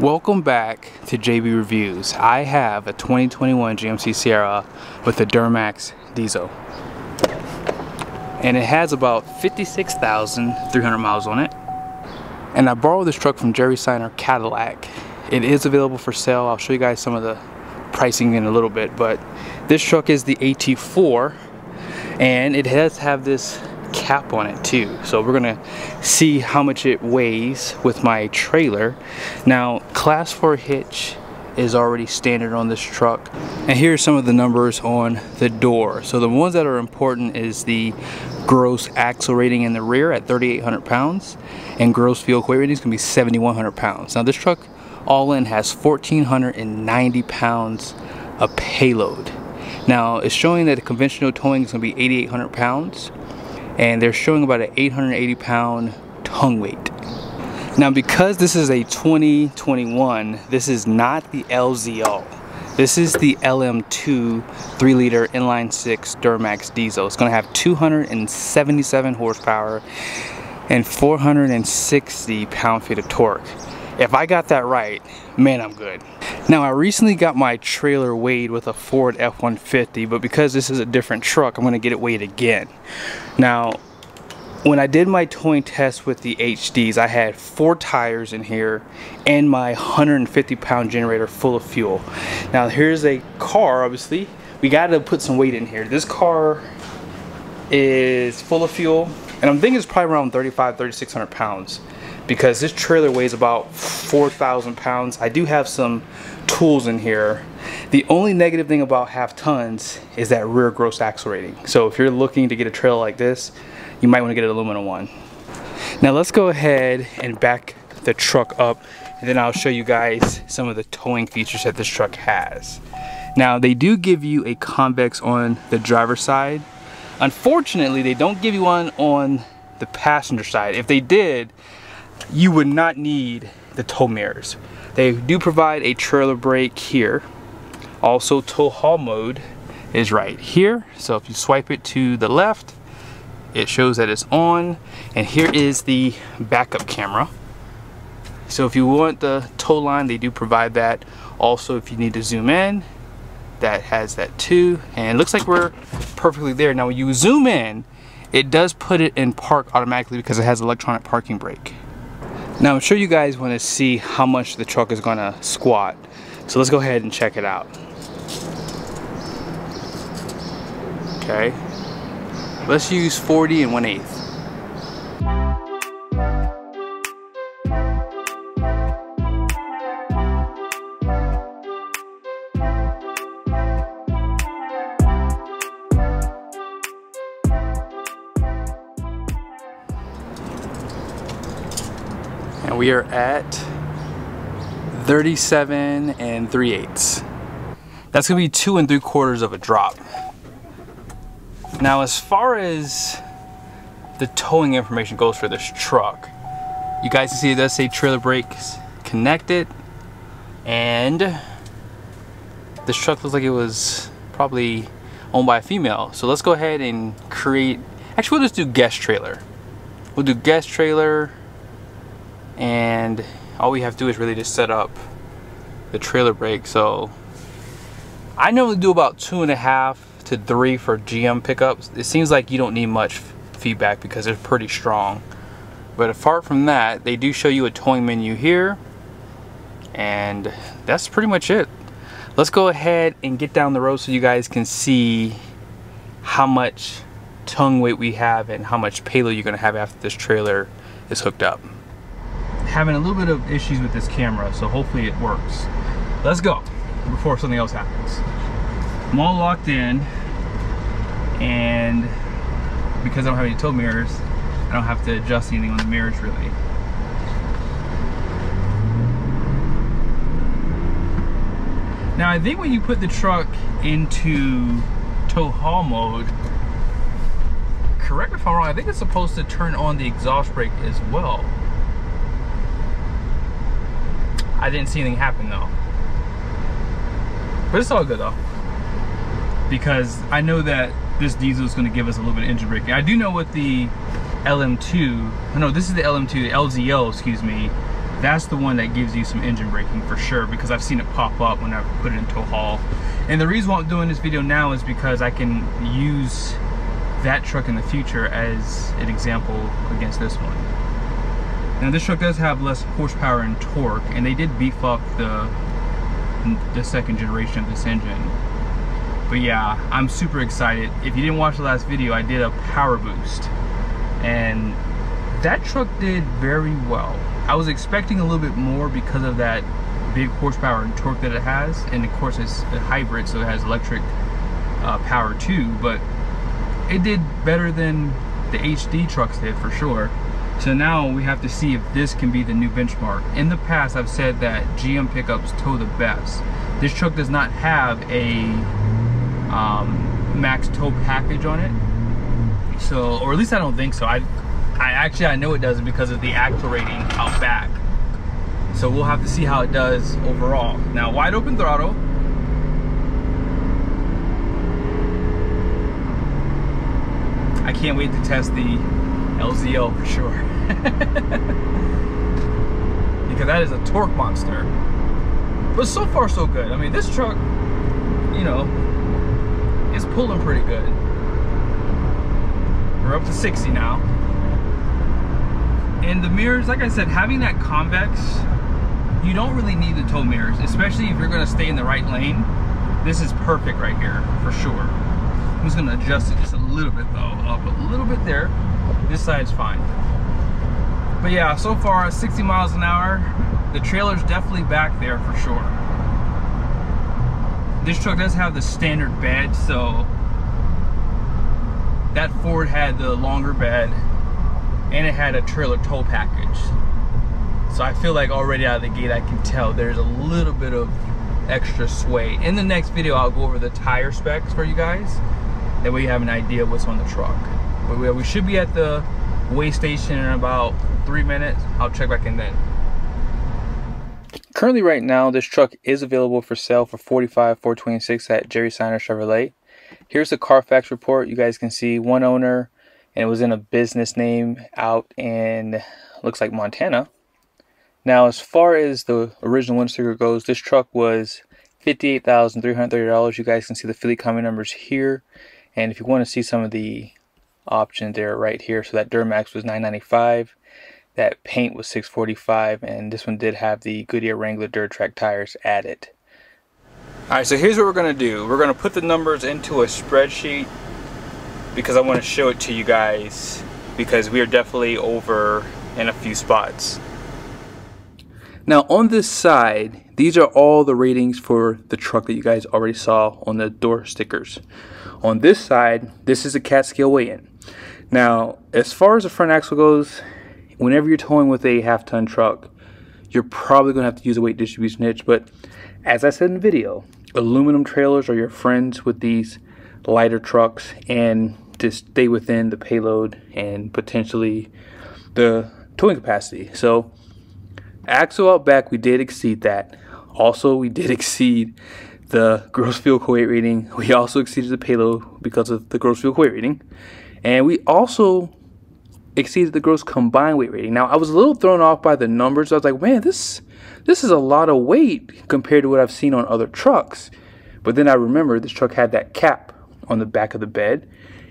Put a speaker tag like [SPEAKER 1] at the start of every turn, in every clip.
[SPEAKER 1] Welcome back to JB Reviews. I have a 2021 GMC Sierra with a Duramax diesel. And it has about 56,300 miles on it. And I borrowed this truck from Jerry Seiner Cadillac. It is available for sale. I'll show you guys some of the pricing in a little bit. But this truck is the AT4 and it does have this cap on it too. So we're gonna see how much it weighs with my trailer. Now class 4 hitch is already standard on this truck. And here's some of the numbers on the door. So the ones that are important is the gross axle rating in the rear at 3800 pounds and gross fuel weight rating is to be 7100 pounds. Now this truck all in has 1490 pounds of payload. Now it's showing that the conventional towing is to be 8800 pounds and they're showing about an 880 pound tongue weight. Now because this is a 2021, this is not the LZO. This is the LM2 3 liter inline 6 Duramax diesel. It's going to have 277 horsepower and 460 pound-feet of torque. If I got that right, man, I'm good. Now, I recently got my trailer weighed with a Ford F-150, but because this is a different truck, I'm gonna get it weighed again. Now, when I did my towing test with the HDs, I had four tires in here and my 150 pound generator full of fuel. Now, here's a car, obviously. We gotta put some weight in here. This car is full of fuel, and I'm thinking it's probably around 35, 3,600 pounds because this trailer weighs about 4,000 pounds. I do have some tools in here. The only negative thing about half tons is that rear gross axle rating. So if you're looking to get a trailer like this, you might want to get an aluminum one. Now let's go ahead and back the truck up and then I'll show you guys some of the towing features that this truck has. Now they do give you a convex on the driver's side. Unfortunately, they don't give you one on the passenger side. If they did, you would not need the tow mirrors. They do provide a trailer brake here. Also tow haul mode is right here. So if you swipe it to the left, it shows that it's on. And here is the backup camera. So if you want the tow line, they do provide that. Also, if you need to zoom in, that has that too. And it looks like we're perfectly there. Now when you zoom in, it does put it in park automatically because it has electronic parking brake. Now I'm sure you guys want to see how much the truck is going to squat. So let's go ahead and check it out. Okay. Let's use 40 and 1 8 and we are at 37 and 3 eighths. That's gonna be two and three quarters of a drop. Now as far as the towing information goes for this truck, you guys can see it does say trailer brakes connected and this truck looks like it was probably owned by a female. So let's go ahead and create, actually we'll just do guest trailer. We'll do guest trailer and all we have to do is really just set up the trailer brake. So I normally do about two and a half to three for GM pickups. It seems like you don't need much feedback because they're pretty strong. But apart from that they do show you a towing menu here. And that's pretty much it. Let's go ahead and get down the road so you guys can see how much tongue weight we have and how much payload you're going to have after this trailer is hooked up having a little bit of issues with this camera, so hopefully it works. Let's go before something else happens. I'm all locked in, and because I don't have any tow mirrors, I don't have to adjust anything on the mirrors really. Now I think when you put the truck into tow haul mode, correct me if I'm wrong, I think it's supposed to turn on the exhaust brake as well. I didn't see anything happen though. But it's all good though. Because I know that this diesel is going to give us a little bit of engine braking. I do know what the LM2, no, this is the LM2, the LZO, excuse me, that's the one that gives you some engine braking for sure because I've seen it pop up when I put it in tow haul. And the reason why I'm doing this video now is because I can use that truck in the future as an example against this one. Now this truck does have less horsepower and torque and they did beef up the the second generation of this engine. But yeah, I'm super excited. If you didn't watch the last video, I did a PowerBoost. And that truck did very well. I was expecting a little bit more because of that big horsepower and torque that it has. And of course it's a hybrid, so it has electric uh, power too. But it did better than the HD trucks did for sure. So now we have to see if this can be the new benchmark. In the past, I've said that GM pickups tow the best. This truck does not have a um, max tow package on it. So, or at least I don't think so. I, I actually, I know it doesn't because of the axle rating out back. So we'll have to see how it does overall. Now, wide open throttle. I can't wait to test the LZO for sure. because that is a torque monster. But so far so good. I mean, this truck, you know, is pulling pretty good. We're up to 60 now. And the mirrors, like I said, having that convex, you don't really need the tow mirrors, especially if you're gonna stay in the right lane. This is perfect right here, for sure. I'm just gonna adjust it just a little bit though, up a little bit there. This side's fine. But yeah, so far 60 miles an hour. The trailer's definitely back there for sure. This truck does have the standard bed, so that Ford had the longer bed and it had a trailer tow package. So I feel like already out of the gate I can tell there's a little bit of extra sway. In the next video I'll go over the tire specs for you guys. That way you have an idea what's on the truck. But we should be at the weigh station in about three minutes. I'll check back in then. Currently right now, this truck is available for sale for 45 426 at Jerry Seiner Chevrolet. Here's the Carfax report. You guys can see one owner and it was in a business name out in looks like Montana. Now as far as the original one sticker goes, this truck was $58,330. You guys can see the Philly comment numbers here. And if you want to see some of the options there right here, so that Duramax was 995 that paint was 645 and this one did have the Goodyear Wrangler Track tires added. Alright, so here's what we're going to do. We're going to put the numbers into a spreadsheet because I want to show it to you guys because we are definitely over in a few spots. Now on this side, these are all the ratings for the truck that you guys already saw on the door stickers. On this side, this is a cat scale weigh-in. Now, as far as the front axle goes, whenever you're towing with a half ton truck, you're probably going to have to use a weight distribution hitch. But as I said in the video, aluminum trailers are your friends with these lighter trucks and to stay within the payload and potentially the towing capacity. So axle out back, we did exceed that. Also, we did exceed the gross vehicle weight rating. We also exceeded the payload because of the gross vehicle weight rating. And we also exceeded the gross combined weight rating. Now, I was a little thrown off by the numbers. I was like, man, this this is a lot of weight compared to what I've seen on other trucks. But then I remember this truck had that cap on the back of the bed.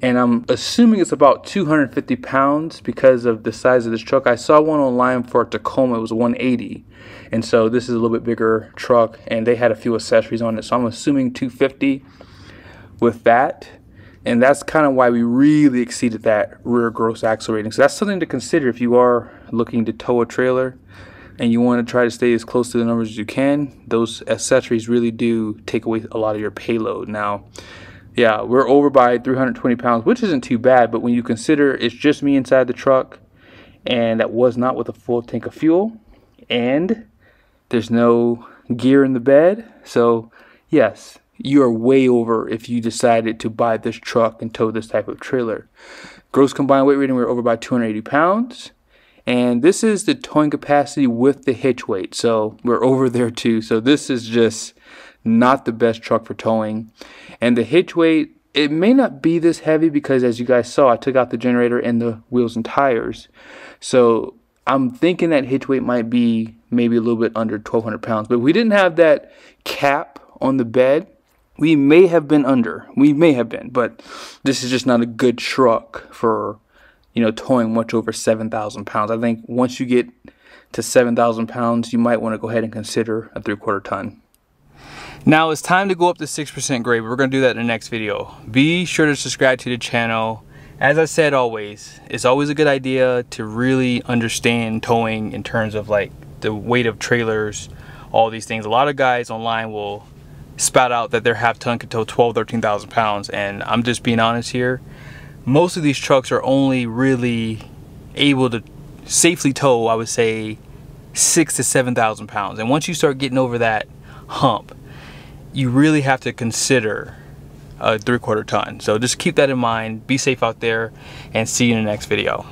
[SPEAKER 1] And I'm assuming it's about 250 pounds because of the size of this truck. I saw one online for a Tacoma, it was 180. And so this is a little bit bigger truck and they had a few accessories on it. So I'm assuming 250 with that and that's kind of why we really exceeded that rear gross axle rating. So that's something to consider if you are looking to tow a trailer and you want to try to stay as close to the numbers as you can. Those accessories really do take away a lot of your payload. Now, yeah, we're over by 320 pounds, which isn't too bad, but when you consider it's just me inside the truck and that was not with a full tank of fuel and there's no gear in the bed. So, yes, you are way over if you decided to buy this truck and tow this type of trailer. Gross combined weight rating, we're over by 280 pounds. And this is the towing capacity with the hitch weight. So we're over there too. So this is just not the best truck for towing. And the hitch weight, it may not be this heavy because as you guys saw, I took out the generator and the wheels and tires. So I'm thinking that hitch weight might be maybe a little bit under 1,200 pounds. But we didn't have that cap on the bed, we may have been under. We may have been, but this is just not a good truck for, you know, towing much over 7,000 pounds. I think once you get to 7,000 pounds, you might want to go ahead and consider a three quarter ton. Now it's time to go up to 6% grade. We're going to do that in the next video. Be sure to subscribe to the channel. As I said always, it's always a good idea to really understand towing in terms of like the weight of trailers, all these things. A lot of guys online will spout out that their half ton can tow 12, 13,000 pounds. And I'm just being honest here. Most of these trucks are only really able to safely tow, I would say, six to 7,000 pounds. And once you start getting over that hump, you really have to consider a three quarter ton. So just keep that in mind. Be safe out there and see you in the next video.